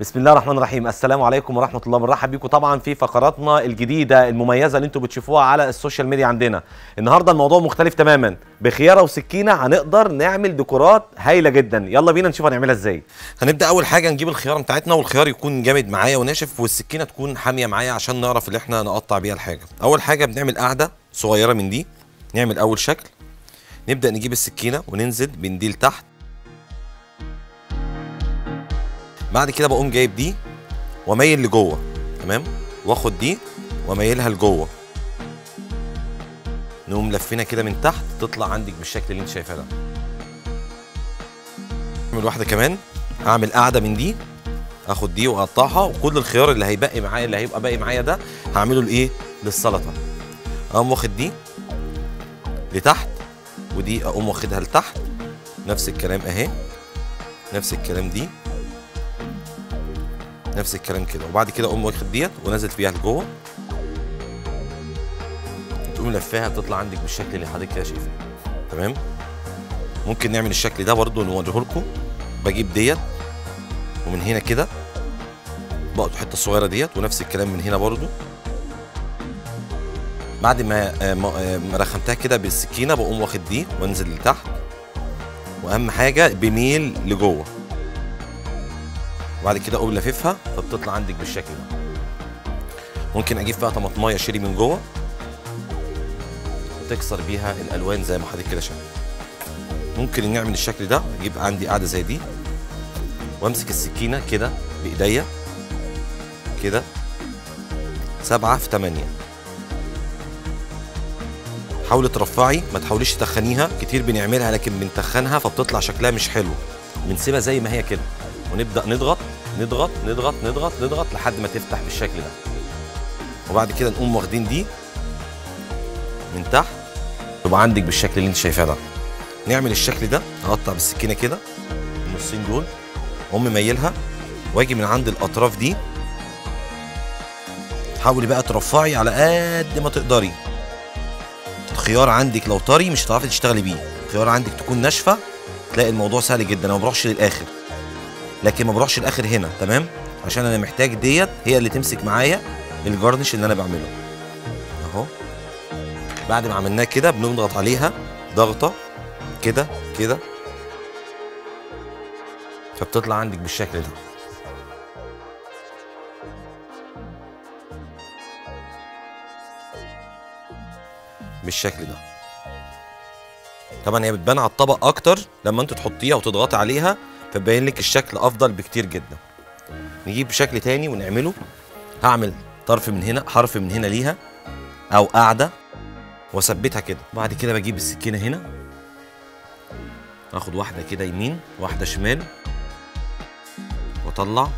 بسم الله الرحمن الرحيم. السلام عليكم ورحمة الله. بنرحب بيكم طبعا في فقراتنا الجديدة المميزة اللي أنتم بتشوفوها على ال social media عندنا. النهارده الموضوع مختلف تماما. بخيارة وسكينة هنقدر نعمل ديكورات هايلة جدا. يلا بينا نشوف هنعملها إزاي. هنبدأ أول حاجة نجيب الخيار بتاعتنا والخيار يكون جامد معايا وناشف والسكينة تكون حامية معايا عشان نعرف اللي إحنا نقطع بيها الحاجة. أول حاجة بنعمل قاعدة صغيرة من دي. نعمل أول شكل. نبدأ نجيب السكينة وننزل من دي بعد كده بقوم جايب دي واميل لجوه تمام؟ واخد دي واميلها لجوه. نقوم لفينا كده من تحت تطلع عندك بالشكل اللي انت شايفاه ده. اعمل واحدة كمان هعمل قاعدة من دي اخد دي واقطعها وكل الخيار اللي هيبقى معايا اللي هيبقى باقي معايا ده هعمله لإيه؟ للسلطة. اقوم واخد دي لتحت ودي اقوم واخدها لتحت. نفس الكلام اهي نفس الكلام دي. نفس الكلام كده. وبعد كده أقوم واخد ديت ونازل فيها لجوه. تقوم لفاها بتطلع عندك بالشكل اللي حضرتك كده شايفاه. تمام؟ ممكن نعمل الشكل ده برضو نوريه لكم. بجيب ديت ومن هنا كده بقطع الحتة الصغيرة ديت ونفس الكلام من هنا برضو بعد ما آه، آه، ما رخمتها كده بالسكينة بقوم واخد دي وانزل لتحت. وأهم حاجة بميل لجوه. وبعد كده أقوم لاففها فبتطلع عندك بالشكل ده. ممكن أجيب فيها طماطماية شيري من جوه وتكسر بيها الألوان زي ما حضرتك كده شايف. ممكن نعمل الشكل ده أجيب عندي قاعدة زي دي وأمسك السكينة كده بإيديا كده سبعة في تمانية. حاولي ترفعي ما تحاوليش تخنيها كتير بنعملها لكن بنتخنها فبتطلع شكلها مش حلو. بنسيبها زي ما هي كده. ونبدأ نضغط. نضغط نضغط نضغط نضغط لحد ما تفتح بالشكل ده. وبعد كده نقوم واخدين دي من تحت يبقى عندك بالشكل اللي انت شايفاه ده. نعمل الشكل ده اقطع بالسكينة كده النصين دول اقوم مميلها واجي من عند الأطراف دي. حاولي بقى ترفعي على قد ما تقدري. الخيار عندك لو طري مش هتعرفي تشتغلي بيه. الخيار عندك تكون ناشفة تلاقي الموضوع سهل جدا. أنا ما بروحش للآخر. لكن ما بروحش الآخر هنا تمام؟ عشان أنا محتاج ديت هي اللي تمسك معايا الجارنش اللي أنا بعمله. أهو. بعد ما عملناه كده بنضغط عليها ضغطة كده كده. فبتطلع عندك بالشكل ده. بالشكل ده. طبعا هي بتبان على الطبق أكتر لما انت تحطيها وتضغطي عليها فبين لك الشكل أفضل بكتير جدا. نجيب شكل تاني ونعمله. هعمل طرف من هنا حرف من هنا ليها أو قاعدة واثبتها كده. بعد كده بجيب السكينة هنا. آخد واحدة كده يمين واحدة شمال. وأطلع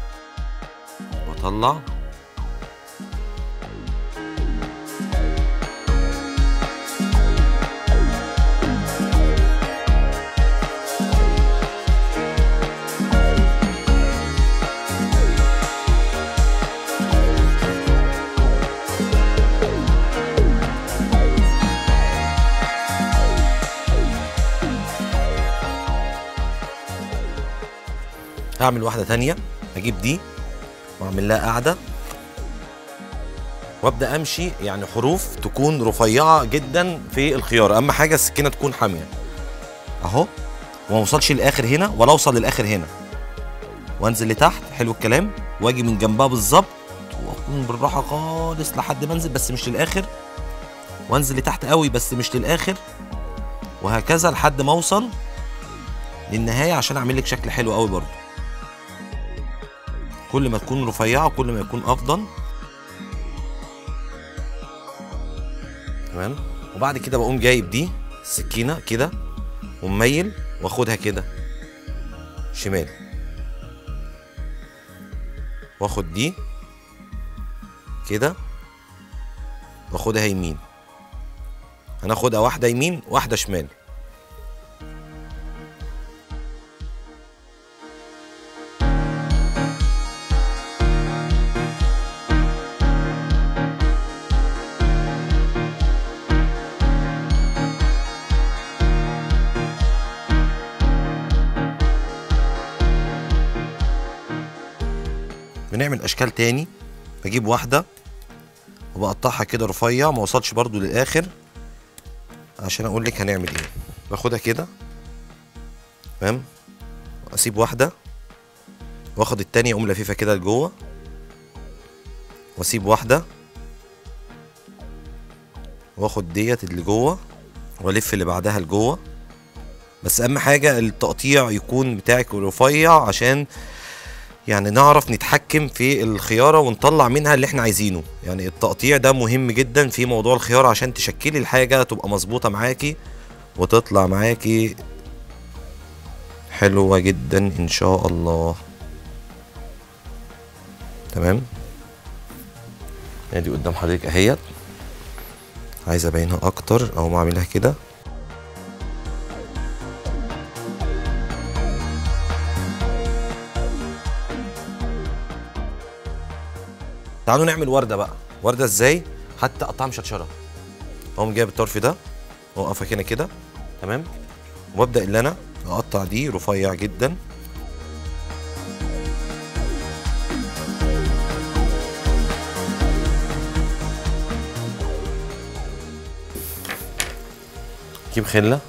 وأطلع. هعمل واحدة تانية. أجيب دي وأعمل لها قاعدة. وأبدأ أمشي يعني حروف تكون رفيعة جدا في الخيار. أهم حاجة السكينة تكون حامية. أهو. وما أوصلش للآخر هنا ولا أوصل للآخر هنا. وأنزل لتحت حلو الكلام. وأجي من جنبها بالظبط وأكون بالراحة خالص لحد ما أنزل بس مش للآخر. وأنزل لتحت قوي بس مش للآخر. وهكذا لحد ما أوصل للنهاية عشان أعمل لك شكل حلو قوي برضه. كل ما تكون رفيعة كل ما يكون أفضل. تمام؟ وبعد كده بقوم جايب دي سكينة كده ومميل واخدها كده شمال. واخد دي كده واخدها يمين. هناخدها واحدة يمين واحدة شمال. بنعمل أشكال تاني. بجيب واحدة وبقطعها كده رفيع ما وصلش برضو للآخر. عشان أقول لك هنعمل إيه. باخدها كده. تمام؟ أسيب واحدة. وآخد التانية أقوم لفيفها كده لجوه. وأسيب واحدة. وآخد ديت اللي جوه وألف اللي بعدها لجوه. بس أهم حاجة التقطيع يكون بتاعك رفيع عشان يعني نعرف نتحكم في الخيارة ونطلع منها اللي إحنا عايزينه. يعني التقطيع ده مهم جدا في موضوع الخيارة عشان تشكلي الحاجة تبقى مظبوطة معاكي وتطلع معاكي حلوة جدا إن شاء الله. تمام؟ ادي قدام حضرتك أهيت. عايز أبينها أكتر أو ما أعملها كده؟ تعالوا نعمل وردة بقى. وردة إزاي؟ حتى اقطعها مشطشره اقوم جايب الطرف ده واقفها هنا كده تمام؟ وأبدأ اللي أنا أقطع دي رفيع جدا. جيب خلة.